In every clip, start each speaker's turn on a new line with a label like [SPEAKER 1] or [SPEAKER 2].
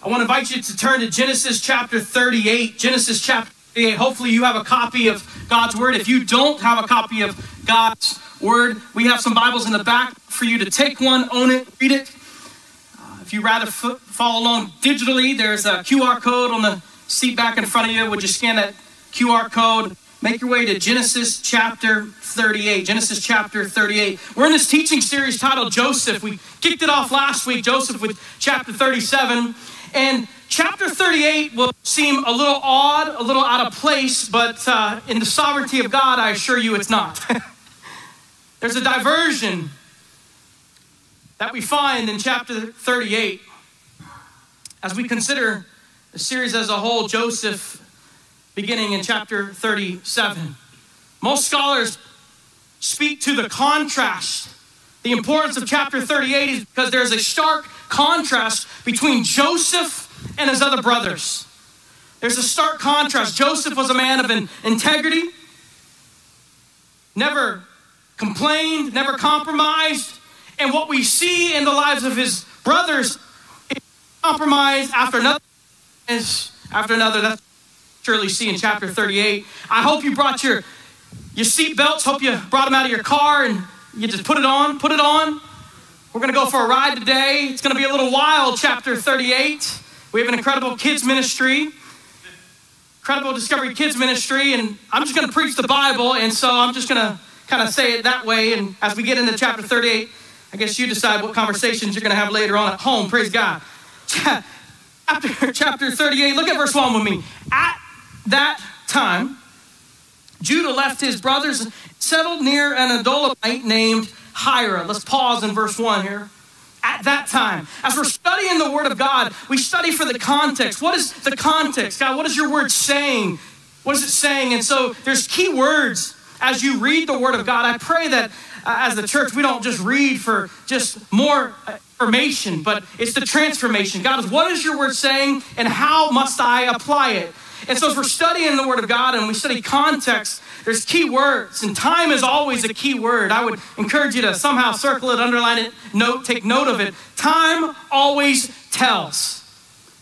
[SPEAKER 1] I want to invite you to turn to Genesis chapter 38. Genesis chapter 38. Hopefully, you have a copy of God's Word. If you don't have a copy of God's Word, we have some Bibles in the back for you to take one, own it, read it. Uh, if you rather f- follow along digitally, there's a QR code on the seat back in front of you. Would you scan that QR code? Make your way to Genesis chapter 38. Genesis chapter 38. We're in this teaching series titled Joseph. We kicked it off last week, Joseph, with chapter 37. And chapter 38 will seem a little odd, a little out of place, but uh, in the sovereignty of God, I assure you it's not. There's a diversion that we find in chapter 38 as we consider the series as a whole, Joseph, beginning in chapter 37. Most scholars speak to the contrast. The importance of chapter 38 is because there's a stark contrast between Joseph and his other brothers. There's a stark contrast. Joseph was a man of integrity, never complained, never compromised. And what we see in the lives of his brothers is compromise after another, after another. That's surely see in chapter 38. I hope you brought your your seat belts. Hope you brought them out of your car and you just put it on. Put it on. We're going to go for a ride today. It's going to be a little wild, chapter 38. We have an incredible kids ministry, incredible Discovery Kids ministry, and I'm just going to preach the Bible, and so I'm just going to kind of say it that way. And as we get into chapter 38, I guess you decide what conversations you're going to have later on at home. Praise God. Chapter, chapter 38, look at verse 1 with me. At that time, Judah left his brothers, and settled near an Adullamite named Hira. Let's pause in verse 1 here. At that time, as we're studying the Word of God, we study for the context. What is the context? God, what is your Word saying? What is it saying? And so there's key words as you read the Word of God. I pray that uh, as the church, we don't just read for just more information, but it's the transformation. God, is what is your Word saying and how must I apply it? And so as we're studying the Word of God and we study context, there's key words, and time is always a key word. I would encourage you to somehow circle it, underline it, note, take note of it. Time always tells.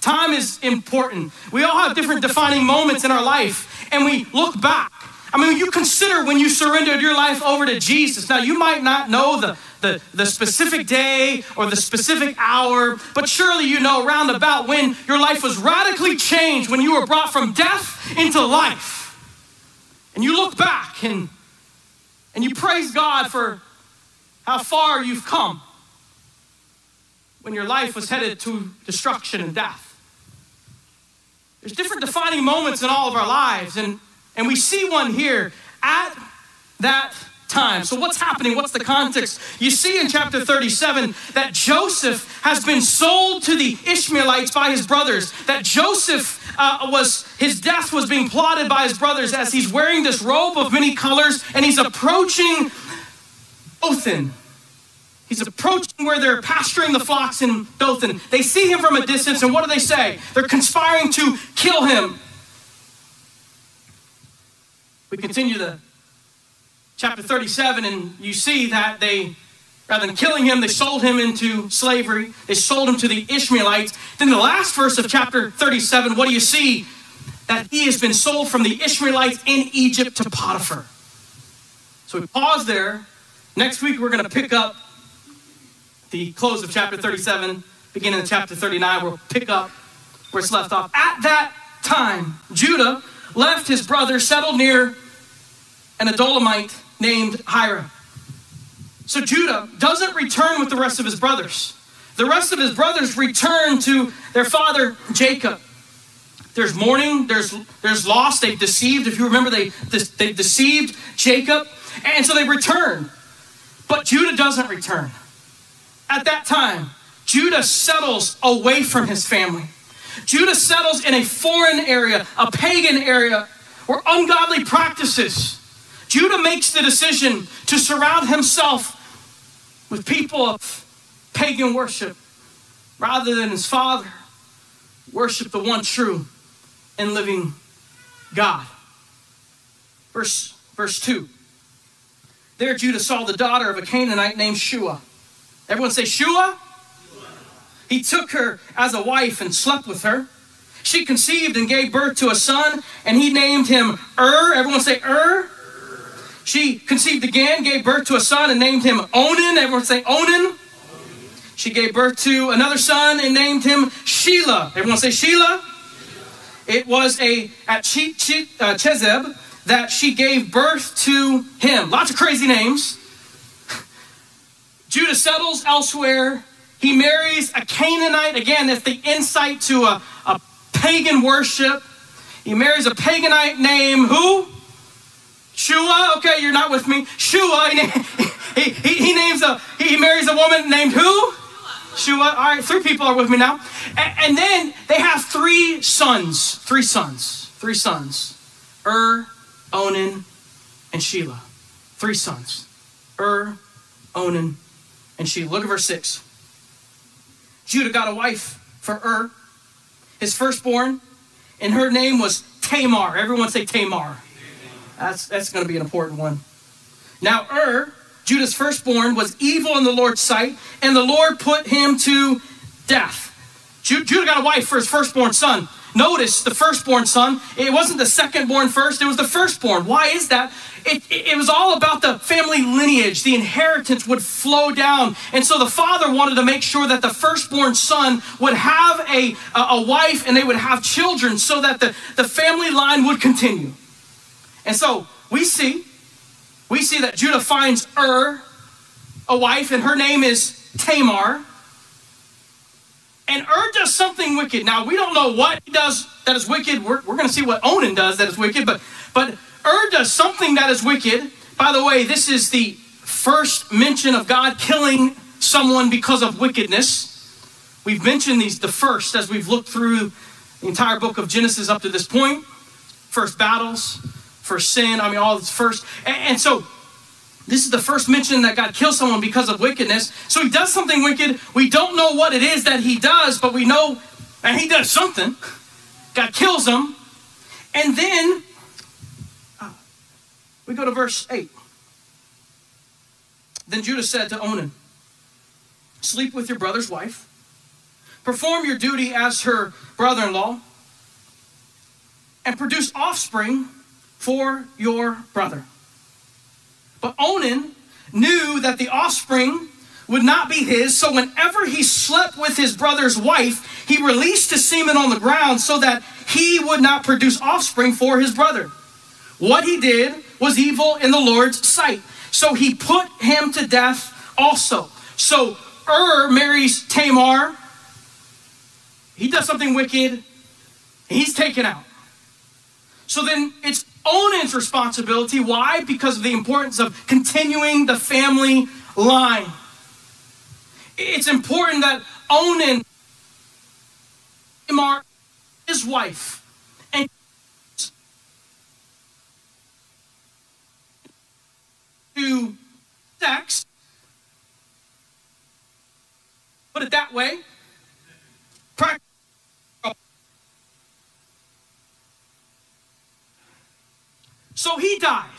[SPEAKER 1] Time is important. We all have different defining moments in our life, and we look back. I mean, you consider when you surrendered your life over to Jesus. Now, you might not know the, the, the specific day or the specific hour, but surely you know round about when your life was radically changed, when you were brought from death into life. And you look back and, and you praise God for how far you've come when your life was headed to destruction and death. There's different defining moments in all of our lives, and, and we see one here at that time. So, what's happening? What's the context? You see in chapter 37 that Joseph has been sold to the Ishmaelites by his brothers, that Joseph uh, was, his death was being plotted by his brothers as he's wearing this robe of many colors and he's approaching Dothan. He's approaching where they're pasturing the flocks in Dothan. They see him from a distance, and what do they say? They're conspiring to kill him. We continue the chapter 37, and you see that they, rather than killing him, they sold him into slavery. They sold him to the Ishmaelites. Then the last verse of chapter 37, what do you see? That he has been sold from the Ishmaelites in Egypt to Potiphar. So we pause there. Next week, we're going to pick up the close of chapter 37, beginning of chapter 39. We'll pick up where it's left off. At that time, Judah left his brother, settled near an Adullamite named Hira. So Judah doesn't return with the rest of his brothers. The rest of his brothers return to their father Jacob. There's mourning, there's, there's loss. They've deceived. If you remember, they, they deceived Jacob. And so they return. But Judah doesn't return. At that time, Judah settles away from his family. Judah settles in a foreign area, a pagan area, where ungodly practices Judah makes the decision to surround himself with people of pagan worship rather than his father worship the one true and living God. Verse, verse 2. There Judah saw the daughter of a Canaanite named Shua. Everyone say Shua? he took her as a wife and slept with her. She conceived and gave birth to a son, and he named him Ur. Everyone say Ur. She conceived again, gave birth to a son, and named him Onan. Everyone say Onan. She gave birth to another son and named him Shelah. Everyone say Shelah. It was a at Che, che, uh, Chezib that she gave birth to him. Lots of crazy names. Judah settles elsewhere. He marries a Canaanite. Again, that's the insight to a, a pagan worship. He marries a paganite named who? Shua. Okay, you're not with me. Shua. He, he, he names a he marries a woman named who? Shua. All right, three people are with me now. And, and then they have three sons. Three sons. Three sons. Ur, Onan, and Shelah. Three sons. Ur, Onan, and Shelah. Look at verse 6. Judah got a wife for Ur, his firstborn, and her name was Tamar. Everyone say Tamar. That's, that's going to be an important one. Now, Ur, Judah's firstborn, was evil in the Lord's sight, and the Lord put him to death. Judah got a wife for his firstborn son. Notice the firstborn son, it wasn't the secondborn first, it was the firstborn. Why is that? It, it, it, was all about the family lineage. The inheritance would flow down. And so the father wanted to make sure that the firstborn son would have a, a, a wife and they would have children so that the, the family line would continue. And so we see, we see that Judah finds Ur, a wife, and her name is Tamar. And Ur does something wicked. Now, we don't know what he does that is wicked. We're, we're going to see what Onan does that is wicked. But, but Ur does something that is wicked. By the way, this is the first mention of God killing someone because of wickedness. We've mentioned these the first as we've looked through the entire book of Genesis up to this point. First battles, first sin. I mean, all this first. and, and so this is the first mention that God kills someone because of wickedness. So he does something wicked. We don't know what it is that he does, but we know and he does something. God kills him. And then uh, we go to verse 8. Then Judah said to Onan, Sleep with your brother's wife, perform your duty as her brother in law, and produce offspring for your brother. But Onan knew that the offspring would not be his, so whenever he slept with his brother's wife, he released his semen on the ground so that he would not produce offspring for his brother. What he did was evil in the Lord's sight. So he put him to death also. So Ur marries Tamar. He does something wicked. He's taken out. So then it's Onan's responsibility. Why? Because of the importance of continuing the family line. It's important that Onan, his wife, and to sex, put it that way, So he dies.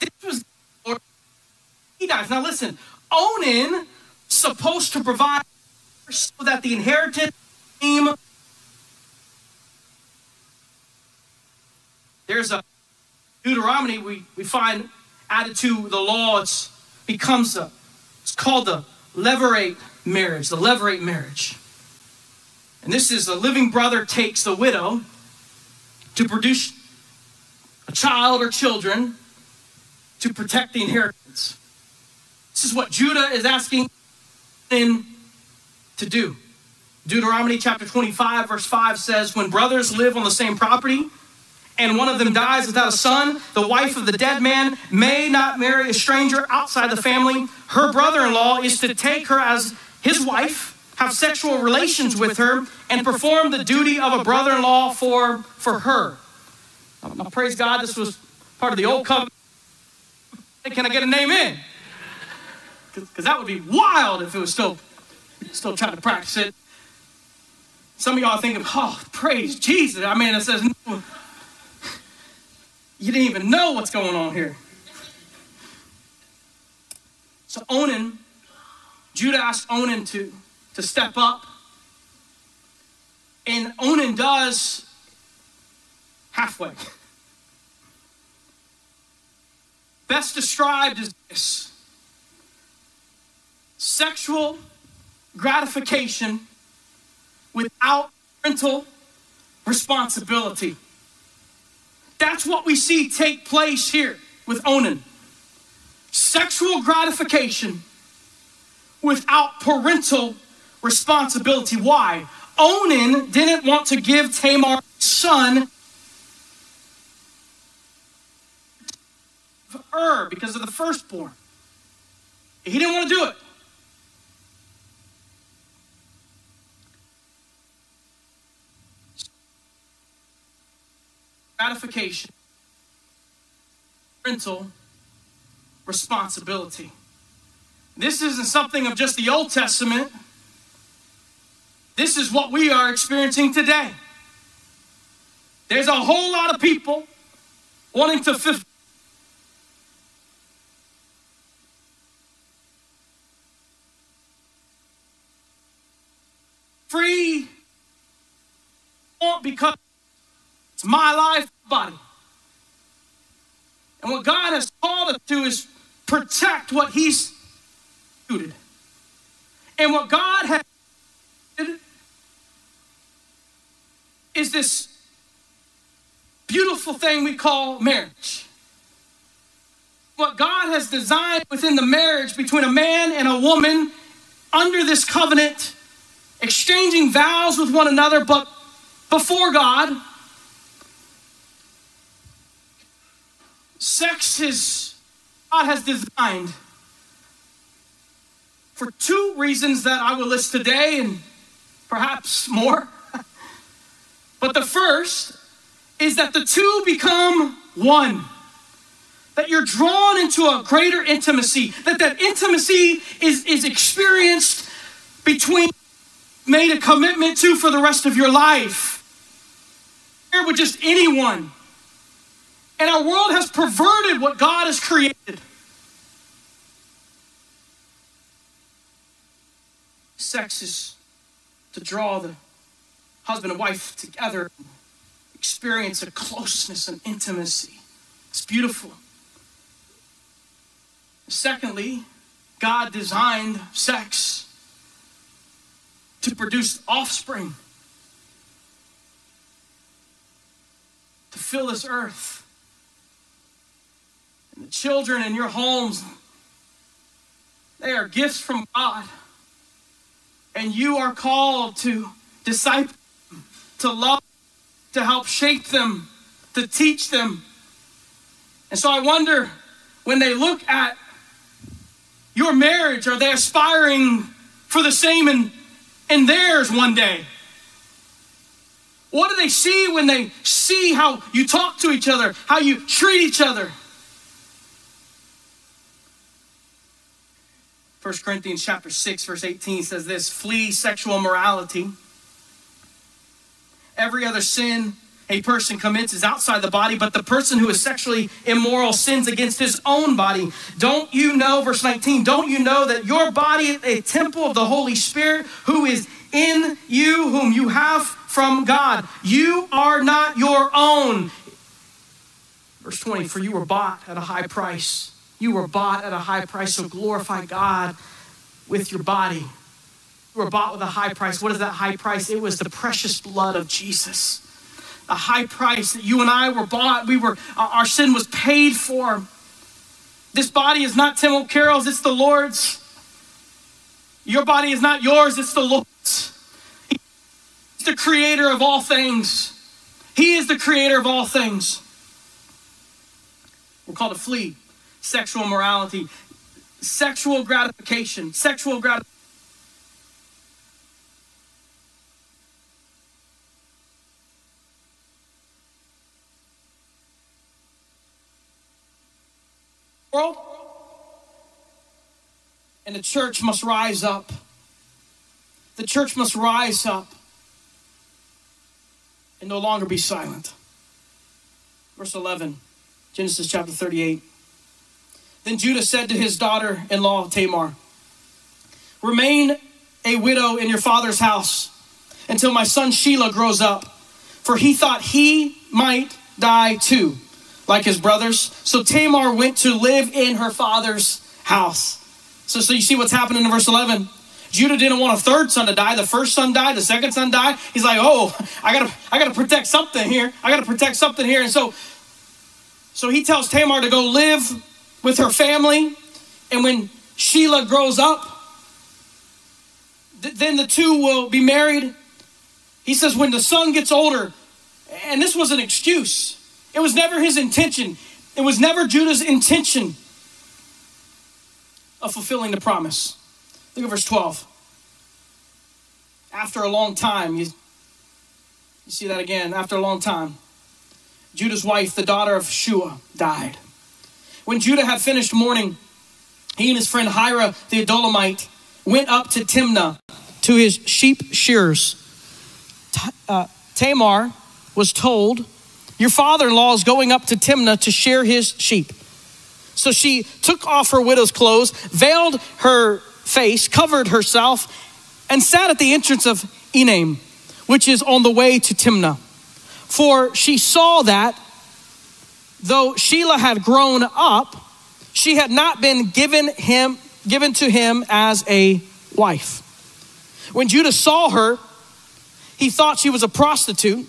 [SPEAKER 1] This was or he dies. Now listen, Onan supposed to provide so that the inheritance came. There's a Deuteronomy we, we find added to the law. It's becomes a it's called the levirate marriage, the levirate marriage. And this is the living brother takes the widow to produce a child or children to protect the inheritance. This is what Judah is asking him to do. Deuteronomy chapter 25, verse 5 says, When brothers live on the same property, and one of them dies without a son, the wife of the dead man may not marry a stranger outside the family. Her brother in law is to take her as his wife, have sexual relations with her, and perform the duty of a brother in law for, for her. Now, praise God, this was part of the old covenant. Can I get a name in? Because that would be wild if it was still, still trying to practice it. Some of y'all are thinking, oh, praise Jesus. I mean, it says, no. you didn't even know what's going on here. So Onan, Judah asked Onan to, to step up And Onan does halfway. Best described as this sexual gratification without parental responsibility. That's what we see take place here with Onan. Sexual gratification without parental responsibility. Why? Onan didn't want to give Tamar son Ur because of the firstborn. He didn't want to do it. gratification, parental responsibility. This isn't something of just the Old Testament. This is what we are experiencing today. There's a whole lot of people wanting to fulfill. Because it's my life, body. And what God has called us to is protect what He's instituted. And what God has is this beautiful thing we call marriage. What God has designed within the marriage between a man and a woman under this covenant, exchanging vows with one another, but before God, sex is God has designed for two reasons that I will list today and perhaps more. but the first is that the two become one. That you're drawn into a greater intimacy, that that intimacy is, is experienced between made a commitment to for the rest of your life. Here with just anyone and our world has perverted what God has created. Sex is to draw the husband and wife together, experience a closeness and intimacy. It's beautiful. Secondly, God designed sex to produce offspring, to fill this earth And the children in your homes, they are gifts from God. And you are called to disciple, them, to love, to help shape them, to teach them. And so I wonder when they look at your marriage, are they aspiring for the same in, in theirs one day? What do they see when they see how you talk to each other, how you treat each other? 1 Corinthians chapter 6 verse 18 says this, flee sexual morality. Every other sin a person commits is outside the body, but the person who is sexually immoral sins against his own body. Don't you know, verse 19, don't you know that your body is a temple of the Holy Spirit who is in you, whom you have from God? You are not your own. Verse 20, for you were bought at a high price. You were bought at a high price, so glorify God with your body. You were bought with a high price. What is that high price? It was the precious blood of Jesus. A high price that you and I were bought. We were our sin was paid for. This body is not Tim O'Carroll's, it's the Lord's. Your body is not yours, it's the Lord's. He's the creator of all things. He is the creator of all things. We're called to flee sexual morality, sexual gratification, sexual gratification. World and the church must rise up. The church must rise up and no longer be silent. Verse 11, Genesis chapter 38. Then Judah said to his daughter in law Tamar, Remain a widow in your father's house, until my son Shelah grows up, for he thought he might die too, like his brothers. So Tamar went to live in her father's house. So, so you see what's happening in verse 11. Judah didn't want a third son to die. The first son died. The second son died. He's like, oh, I gotta, I gotta protect something here. I gotta protect something here. And so, so he tells Tamar to go live with her family. And when Shelah grows up, th- then the two will be married. He says, when the son gets older, and this was an excuse. It was never his intention. It was never Judah's intention of fulfilling the promise. Look at verse 12. After a long time, you, you see that again. After a long time, Judah's wife, the daughter of Shua, died. When Judah had finished mourning, he and his friend Hira the Adullamite went up to Timnah to his sheep shearers. Uh, Tamar was told, Your father in law is going up to Timnah to shear his sheep. So she took off her widow's clothes, veiled her face, covered herself, and sat at the entrance of Enaim, which is on the way to Timnah. For she saw that though Shelah had grown up, she had not been given him given to him as a wife. When Judah saw her, he thought she was a prostitute,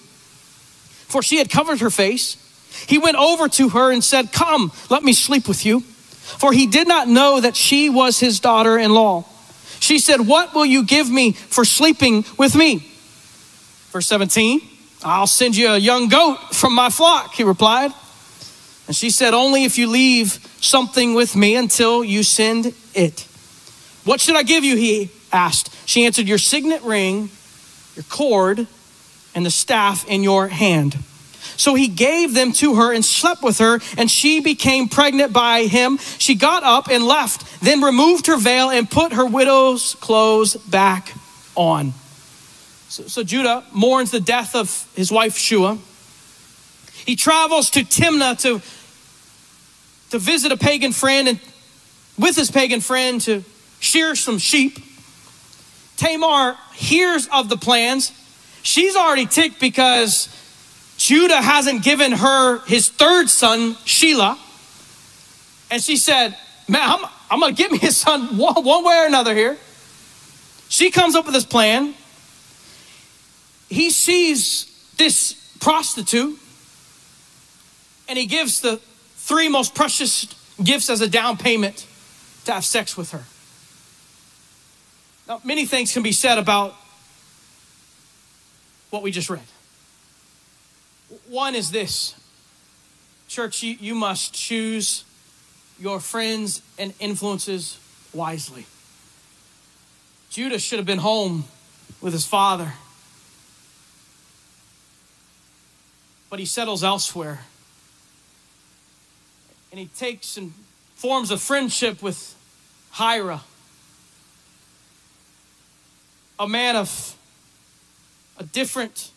[SPEAKER 1] for she had covered her face. He went over to her and said, Come, let me sleep with you. For he did not know that she was his daughter in law. She said, What will you give me for sleeping with me? Verse 17, I'll send you a young goat from my flock, he replied. And she said, Only if you leave something with me until you send it. What should I give you? He asked. She answered, Your signet ring, your cord, and the staff in your hand. So he gave them to her and slept with her, and she became pregnant by him. She got up and left, then removed her veil and put her widow's clothes back on. So, so Judah mourns the death of his wife Shua. He travels to Timnah to, to visit a pagan friend and with his pagan friend to shear some sheep. Tamar hears of the plans. She's already ticked because Judah hasn't given her his third son, Shelah. And she said, Man, I'm, I'm going to give me his son one, one way or another here. She comes up with this plan. He sees this prostitute and he gives the three most precious gifts as a down payment to have sex with her. Now, many things can be said about what we just read. One is this Church, you, you must choose your friends and influences wisely. Judah should have been home with his father, but he settles elsewhere. And he takes and forms a friendship with Hira, a man of a different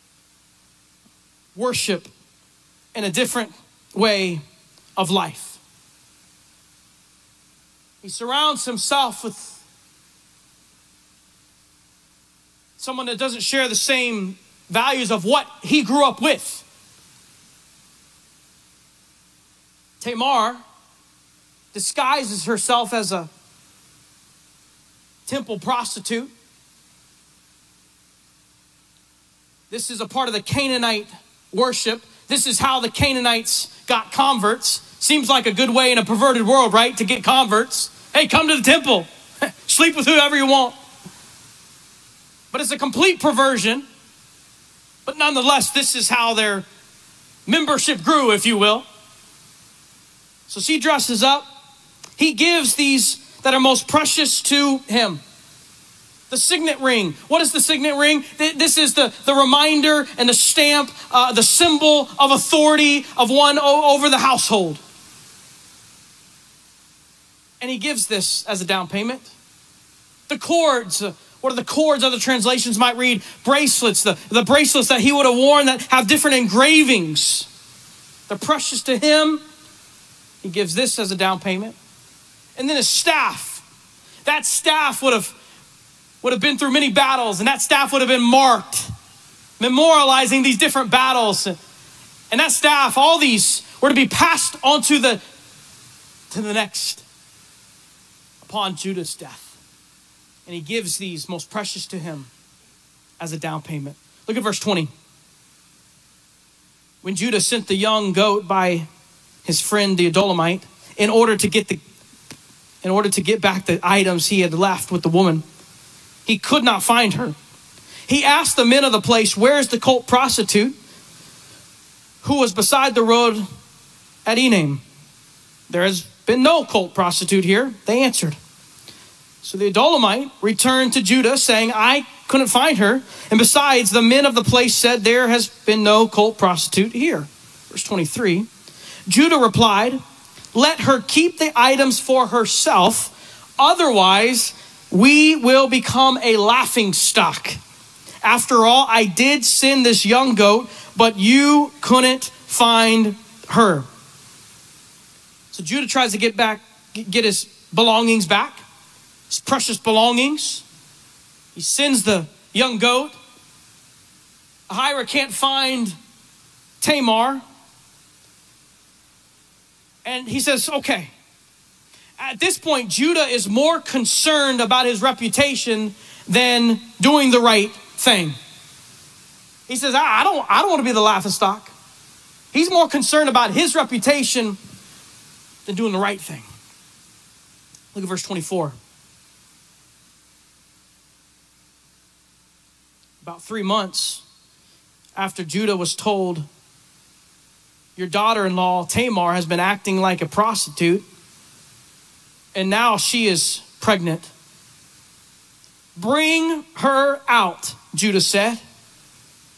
[SPEAKER 1] worship in a different way of life. He surrounds himself with someone that doesn't share the same values of what he grew up with. Tamar disguises herself as a temple prostitute. This is a part of the Canaanite worship. This is how the Canaanites got converts. Seems like a good way in a perverted world, right? To get converts. Hey, come to the temple, sleep with whoever you want. But it's a complete perversion. But nonetheless, this is how their membership grew, if you will. So she dresses up. He gives these that are most precious to him. The signet ring. What is the signet ring? This is the, the reminder and the stamp, uh, the symbol of authority of one over the household. And he gives this as a down payment. The cords, uh, what are the cords other translations might read? Bracelets, the, the bracelets that he would have worn that have different engravings. They're precious to him. He gives this as a down payment. And then a staff. That staff would have would have been through many battles, and that staff would have been marked memorializing these different battles. And that staff, all these were to be passed on to the, to the next upon Judah's death. And he gives these most precious to him as a down payment. Look at verse 20. When Judah sent the young goat by his friend the Adullamite in order to get the in order to get back the items he had left with the woman, he could not find her. He asked the men of the place, Where's the cult prostitute who was beside the road at Enaim? There has been no cult prostitute here. They answered. So the Adullamite returned to Judah, saying, I couldn't find her. And besides, the men of the place said, There has been no cult prostitute here. Verse 23 Judah replied, Let her keep the items for herself, otherwise, we will become a laughing stock. After all, I did send this young goat, but you couldn't find her. So Judah tries to get back, get his belongings back his precious belongings. He sends the young goat. Ahira can't find Tamar. And he says, okay. At this point, Judah is more concerned about his reputation than doing the right thing. He says, I don't, I don't want to be the laughing stock. He's more concerned about his reputation than doing the right thing. Look at verse 24. about three months after Judah was told, Your daughter in law, Tamar, has been acting like a prostitute, and now she is pregnant. Bring her out, Judah said,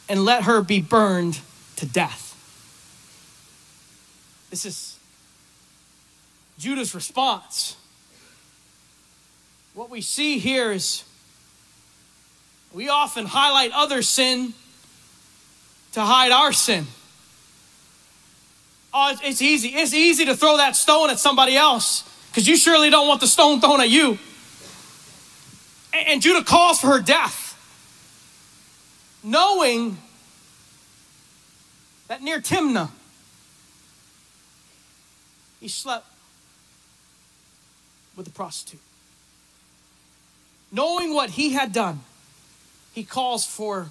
[SPEAKER 1] and let her be burned to death. This is Judah's response. What we see here is we often highlight other sin to hide our sin. Oh, it's easy. It's easy to throw that stone at somebody else because you surely don't want the stone thrown at you. And Judah calls for her death, knowing that near Timnah, he slept with a prostitute. Knowing what he had done, he calls for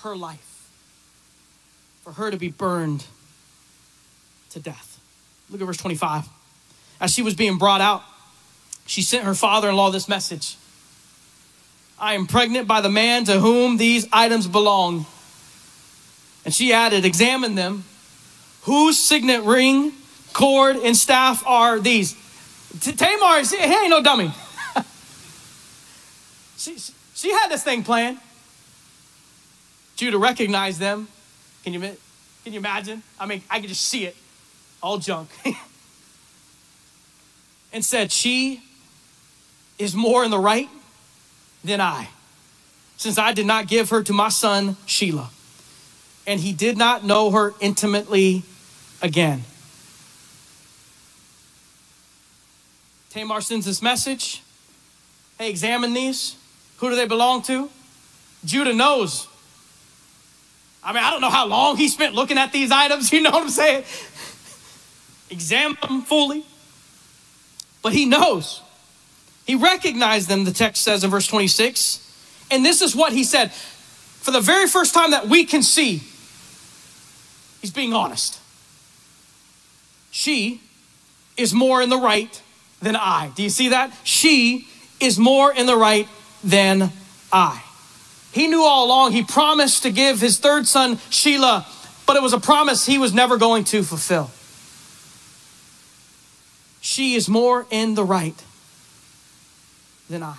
[SPEAKER 1] her life, for her to be burned to death. Look at verse 25. As she was being brought out, she sent her father in law this message I am pregnant by the man to whom these items belong. And she added, Examine them. Whose signet ring, cord, and staff are these? Tamar, he ain't no dummy. she, she had this thing planned. Judah recognized them. Can you, can you imagine? I mean, I can just see it. All junk. and said, She is more in the right than I, since I did not give her to my son Shelah. And he did not know her intimately again. Tamar sends this message. Hey, examine these. Who do they belong to? Judah knows. I mean, I don't know how long he spent looking at these items, you know what I'm saying? Examine them fully. But he knows. He recognized them, the text says in verse 26. And this is what he said. For the very first time that we can see, he's being honest. She is more in the right than I. Do you see that? She is more in the right than I. He knew all along he promised to give his third son Shelah, but it was a promise he was never going to fulfill. She is more in the right than I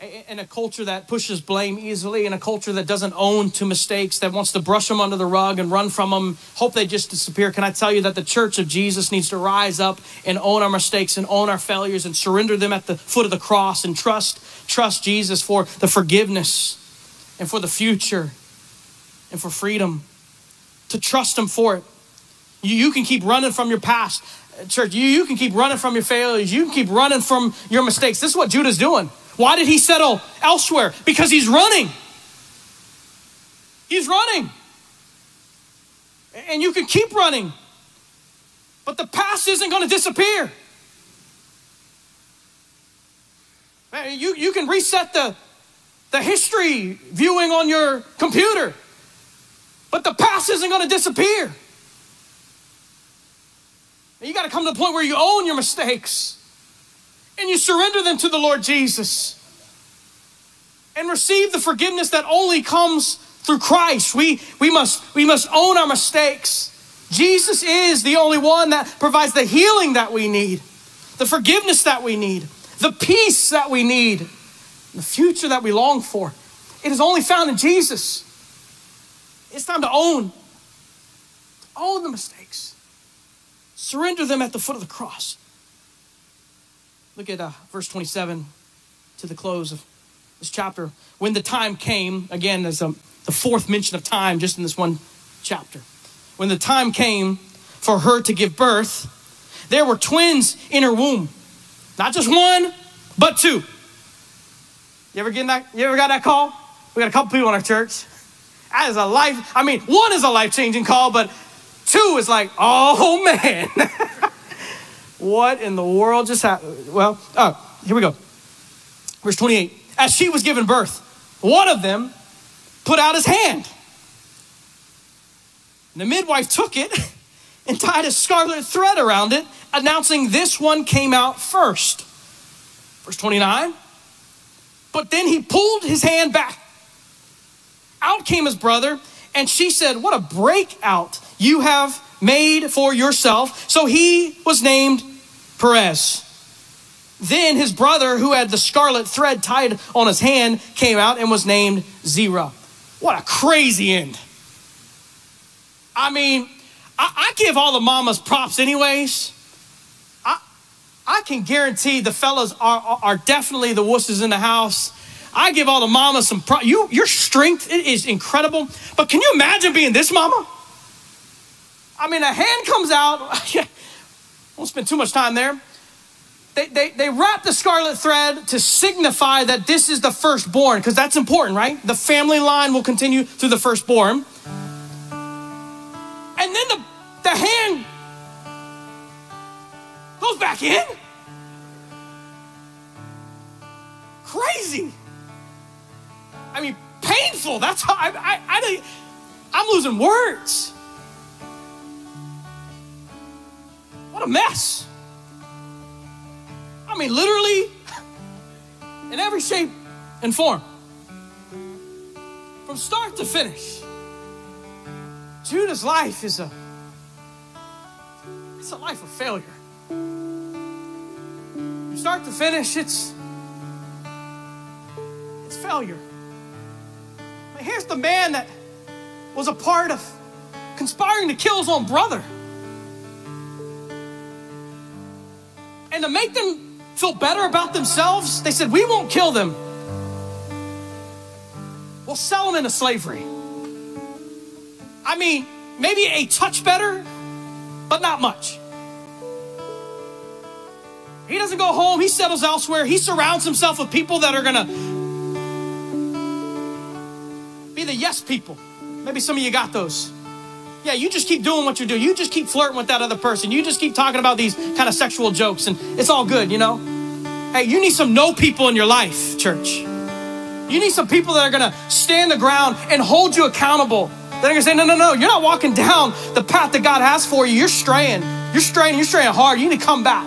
[SPEAKER 1] in a culture that pushes blame easily, in a culture that doesn't own to mistakes, that wants to brush them under the rug and run from them, hope they just disappear, can I tell you that the church of Jesus needs to rise up and own our mistakes and own our failures and surrender them at the foot of the cross and trust trust Jesus for the forgiveness and for the future and for freedom. To trust him for it. You, you can keep running from your past. Church, you, you can keep running from your failures. You can keep running from your mistakes. This is what Judah's doing. Why did he settle elsewhere? Because he's running. He's running. And you can keep running. But the past isn't going to disappear. You, you can reset the, the history viewing on your computer, but the past isn't going to disappear. You got to come to the point where you own your mistakes and you surrender them to the Lord Jesus and receive the forgiveness that only comes through Christ. We, we, must, we must own our mistakes. Jesus is the only one that provides the healing that we need, the forgiveness that we need, the peace that we need, the future that we long for. It is only found in Jesus. It's time to own, own the mistakes, surrender them at the foot of the cross. Look at uh, verse 27 to the close of this chapter. When the time came, again, there's a, the fourth mention of time just in this one chapter. When the time came for her to give birth, there were twins in her womb. Not just one, but two. You ever get that? You ever got that call? We got a couple people in our church. That is a life, I mean, one is a life-changing call, but two is like, oh man. what in the world just happened? Well, oh, here we go. Verse 28. As she was giving birth, one of them put out his hand. And the midwife took it and tied a scarlet thread around it, announcing this one came out first. Verse 29. But then he pulled his hand back. Out came his brother, and she said, What a breakout you have made for yourself. So he was named Perez. Then his brother, who had the scarlet thread tied on his hand, came out and was named Zerah. What a crazy end. I mean, I, I give all the mamas props, anyways. I, I can guarantee the fellas are, are, are definitely the wusses in the house. I give all the mamas some props. You, your strength is incredible. But can you imagine being this mama? I mean, a hand comes out. I won't spend too much time there. They, they, they wrap the scarlet thread to signify that this is the firstborn, because that's important, right? The family line will continue through the firstborn. And then the, the hand goes back in. Crazy. I mean, painful. That's how I, I, I, I'm losing words. What a mess. I mean, literally, in every shape and form, from start to finish. Judah's life is a it's a life of failure. From start to finish, it's it's failure. But here's the man that was a part of conspiring to kill his own brother. And to make them feel better about themselves, they said, We won't kill them. We'll sell them into slavery. I mean, maybe a touch better, but not much. He doesn't go home, he settles elsewhere. He surrounds himself with people that are going to be the yes people. Maybe some of you got those. Yeah, you just keep doing what you're doing. You just keep flirting with that other person. You just keep talking about these kind of sexual jokes, and it's all good, you know? Hey, you need some no people in your life, church. You need some people that are gonna stand the ground and hold you accountable they're gonna say, no, no, no, you're not walking down the path that God has for you. You're straying. You're straying. You're straying hard. You need to come back.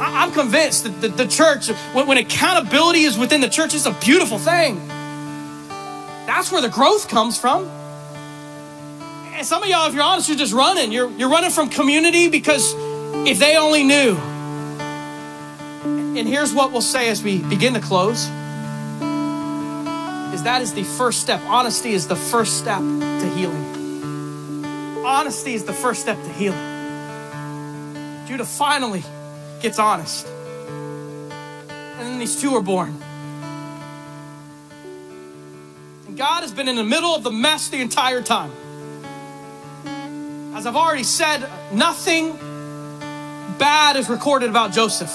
[SPEAKER 1] I, am convinced that the, the church, when, when accountability is within the church, it's a beautiful thing. That's where the growth comes from. And some of y'all, if you're honest, you're just running. You're, you're running from community because if they only knew. And here's what we'll say as we begin to close is that is the first step. Honesty is the first step to healing. Honesty is the first step to healing. Judah finally gets honest. And then these two are born. And God has been in the middle of the mess the entire time. As I've already said, nothing bad is recorded about Joseph.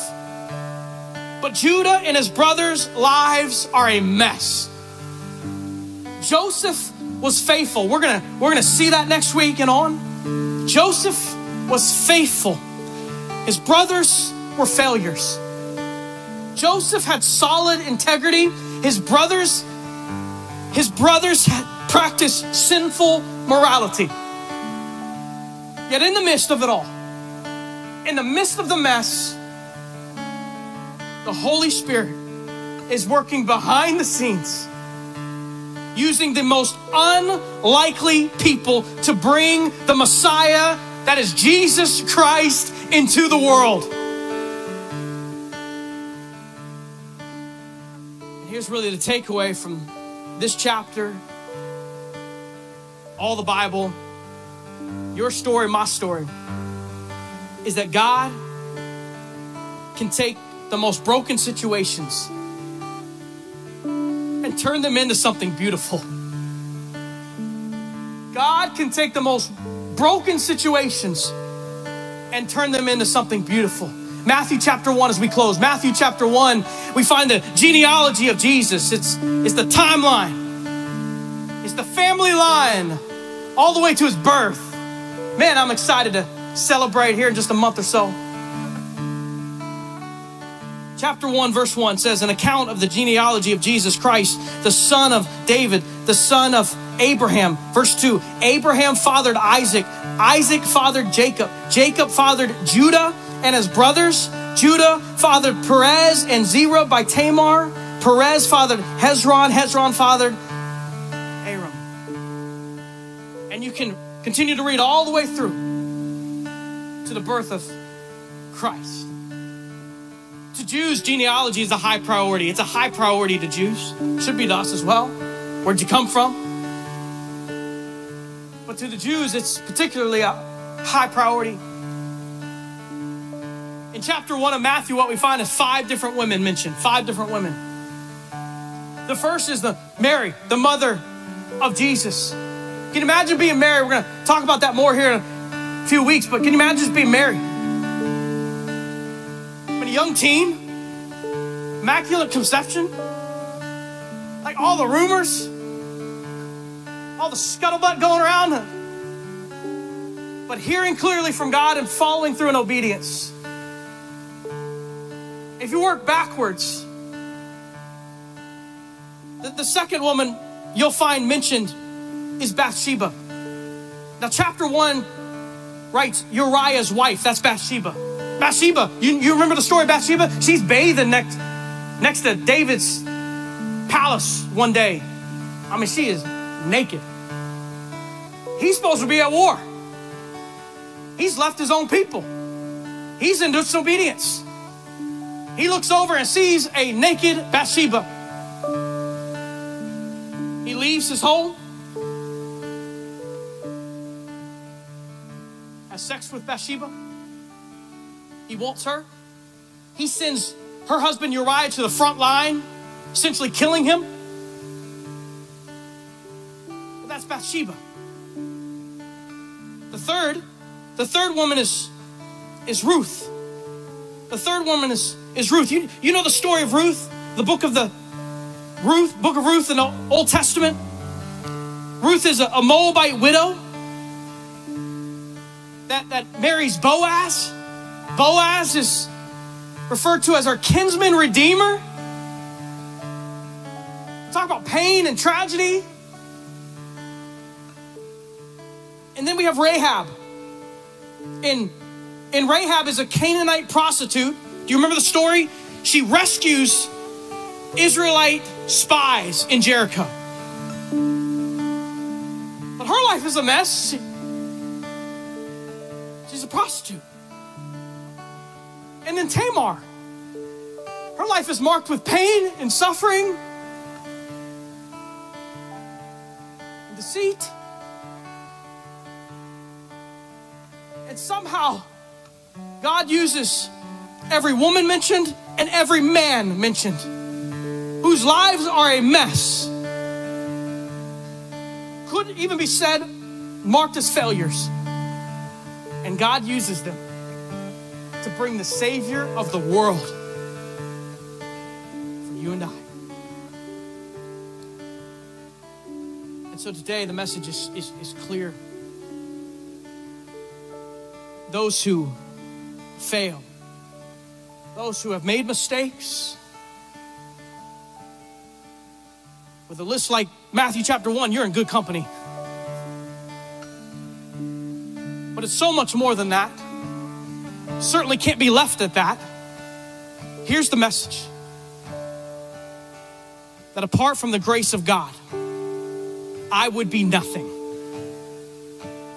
[SPEAKER 1] But Judah and his brothers' lives are a mess. Joseph was faithful. We're gonna we're gonna see that next week and on. Joseph was faithful. His brothers were failures. Joseph had solid integrity. His brothers, his brothers had practiced sinful morality. Yet in the midst of it all, in the midst of the mess, the Holy Spirit is working behind the scenes, using the most unlikely people to bring the Messiah, that is Jesus Christ, into the world. Here's really the takeaway from this chapter, all the Bible, your story, my story, is that God can take the most broken situations and turn them into something beautiful. God can take the most broken situations and turn them into something beautiful. Matthew chapter 1 as we close. Matthew chapter 1, we find the genealogy of Jesus. It's, it's the timeline. It's the family line all the way to his birth. Man, I'm excited to celebrate here in just a month or so. Chapter 1, verse 1 says, An account of the genealogy of Jesus Christ, the son of David, the son of Abraham. Verse 2 Abraham fathered Isaac, Isaac fathered Jacob, Jacob fathered Judah and his brothers. Judah fathered Perez and Zerah by Tamar. Perez fathered Hezron, Hezron fathered Aram. And you can continue to read all the way through to the birth of Christ. To Jews, genealogy is a high priority. It's a high priority to Jews. Should be to us as well. Where'd you come from? But to the Jews, it's particularly a high priority. In chapter one of Matthew, what we find is five different women mentioned. Five different women. The first is the Mary, the mother of Jesus. Can you imagine being married? We're going to talk about that more here in a few weeks, but can you imagine just being Mary? When a young teen, immaculate conception, like all the rumors, all the scuttlebutt going around, but hearing clearly from God and following through in obedience. If you work backwards, the, the second woman you'll find mentioned is Bathsheba. Now, chapter one writes Uriah's wife. That's Bathsheba. Bathsheba, you, you remember the story of Bathsheba? She's bathing next, next to David's palace one day. I mean, she is naked. He's supposed to be at war. He's left his own people. He's in disobedience. He looks over and sees a naked Bathsheba. He leaves his home, has sex with Bathsheba. He wants her. He sends her husband Uriah to the front line, essentially killing him. That's Bathsheba. The third, the third woman is, is Ruth. The third woman is, is Ruth. You, you know the story of Ruth, the book of the Ruth, book of Ruth in the Old Testament. Ruth is a, a Moabite widow that, that marries Boaz. Boaz is referred to as our kinsman redeemer. Talk about pain and tragedy. And then we have Rahab. In, in Rahab is a Canaanite prostitute. Do you remember the story? She rescues Israelite spies in Jericho. But her life is a mess. She, she's a prostitute. And then Tamar. Her life is marked with pain and suffering and deceit. And somehow, God uses every woman mentioned and every man mentioned whose lives are a mess. Could even be said marked as failures. And God uses them to bring the Savior of the world for you and I. And so today, the message is, is, is clear. Those who fail, those who have made mistakes, with a list like Matthew chapter 1, you're in good company. But so much more than that. Certainly can't be left at that. Here's the message that apart from the grace of God, I would be nothing.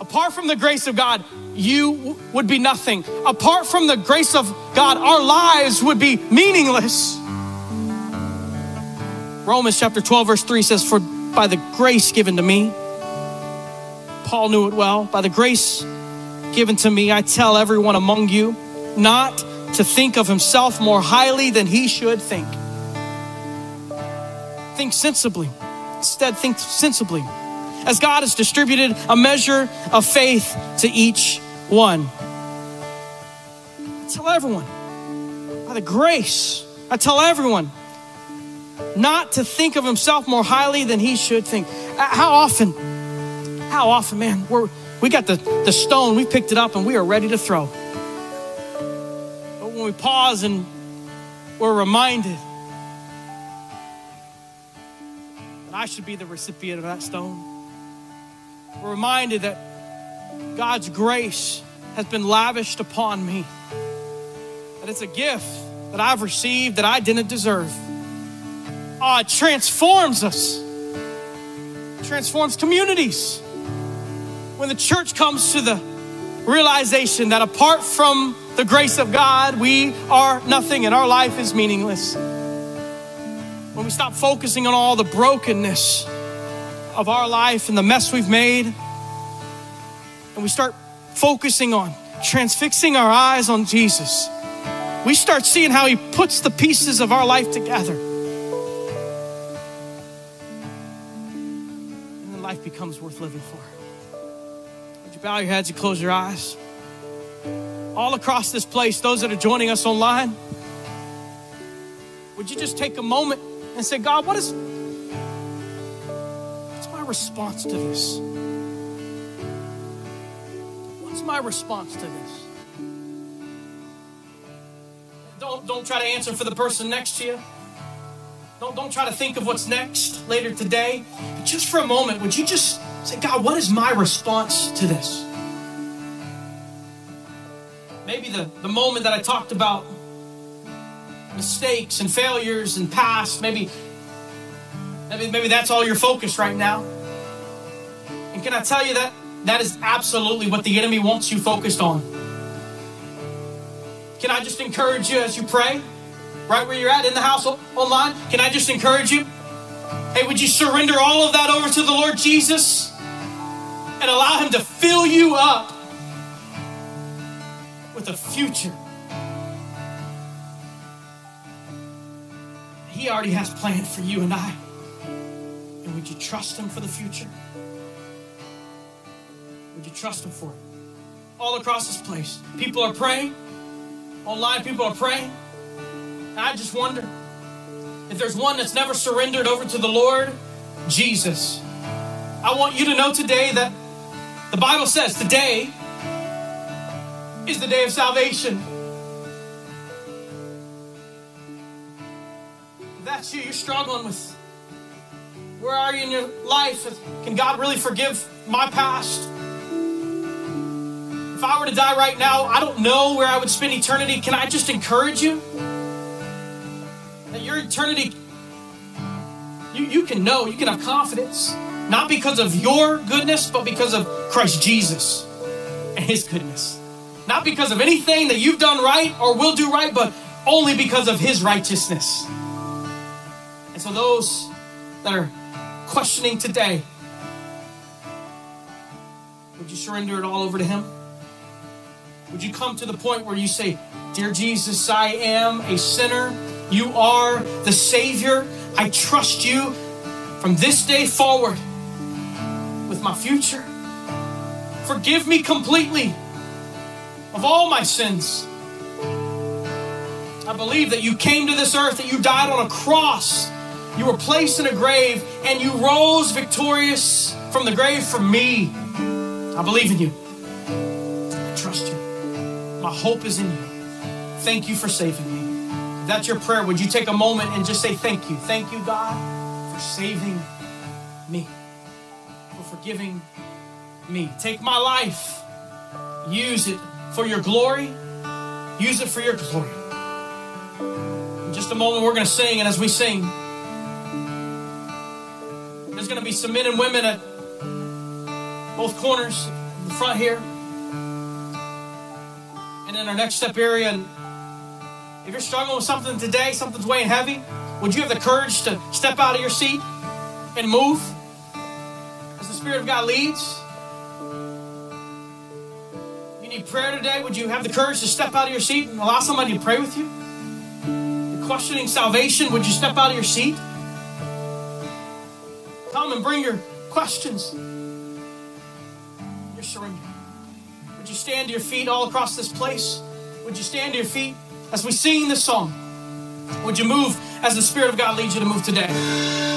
[SPEAKER 1] Apart from the grace of God, you would be nothing. Apart from the grace of God, our lives would be meaningless. Romans chapter 12, verse 3 says, For by the grace given to me, Paul knew it well, by the grace given to me, I tell everyone among you not to think of himself more highly than he should think. Think sensibly. Instead, think sensibly. As God has distributed a measure of faith to each one. I tell everyone, by the grace, I tell everyone not to think of himself more highly than he should think. Uh, how often, how often, man, we're, we got the, the stone, we picked it up and we are ready to throw. But when we pause and we're reminded that I should be the recipient of that stone, we're reminded that God's grace has been lavished upon me, that it's a gift that I've received that I didn't deserve ah, it transforms us, transforms communities. When the church comes to the realization that apart from the grace of God, we are nothing and our life is meaningless. When we stop focusing on all the brokenness of our life and the mess we've made, and we start focusing on transfixing our eyes on Jesus, we start seeing how He puts the pieces of our life together. And then life becomes worth living for. Bow your heads and close your eyes? All across this place, those that are joining us online, would you just take a moment and say, God, what is what's my response to this? What's my response to this? Don't, don't try to answer for the person next to you. Don't, don't try to think of what's next later today. But just for a moment, would you just say, God, what is my response to this? Maybe the, the moment that I talked about mistakes and failures and past, maybe, maybe, maybe that's all your focus right now. And can I tell you that that is absolutely what the enemy wants you focused on? Can I just encourage you as you pray? right where you're at in the house online, can I just encourage you? Hey, would you surrender all of that over to the Lord Jesus and allow Him to fill you up with a future? He already has planned for you and I. And would you trust Him for the future? Would you trust Him for it? All across this place, people are praying. Online, people are praying. I just wonder if there's one that's never surrendered over to the Lord, Jesus. I want you to know today that the Bible says today is the day of salvation. That's you, you're struggling with where are you in your life? Can God really forgive my past? If I were to die right now, I don't know where I would spend eternity. Can I just encourage you? that your eternity, you, you can know, you can have confidence, not because of your goodness, but because of Christ Jesus and his goodness. Not because of anything that you've done right or will do right, but only because of his righteousness. And so, those that are questioning today, would you surrender it all over to him? Would you come to the point where you say, Dear Jesus, I am a sinner. You are the Savior. I trust you from this day forward with my future. Forgive me completely of all my sins. I believe that you came to this earth, that you died on a cross, you were placed in a grave, and you rose victorious from the grave for me. I believe in you. I trust you. My hope is in you. Thank you for saving me. If that's your prayer. Would you take a moment and just say thank you? Thank you, God, for saving me, forgiving me. Take my life, use it for your glory. Use it for your glory. In just a moment, we're going to sing, and as we sing, there's going to be some men and women at both corners, the front here, and in our next step area. And if you're struggling with something today, something's weighing heavy, would you have the courage to step out of your seat and move Spirit of God leads? You need prayer today? Would you have the courage to step out of your seat and allow somebody to pray with you? You're questioning salvation? Would you step out of your seat? Come and bring your questions. Your surrender. Would you stand to your feet all across this place? Would you stand to your feet as we sing this song? Would you move as the Spirit of God leads you to move today?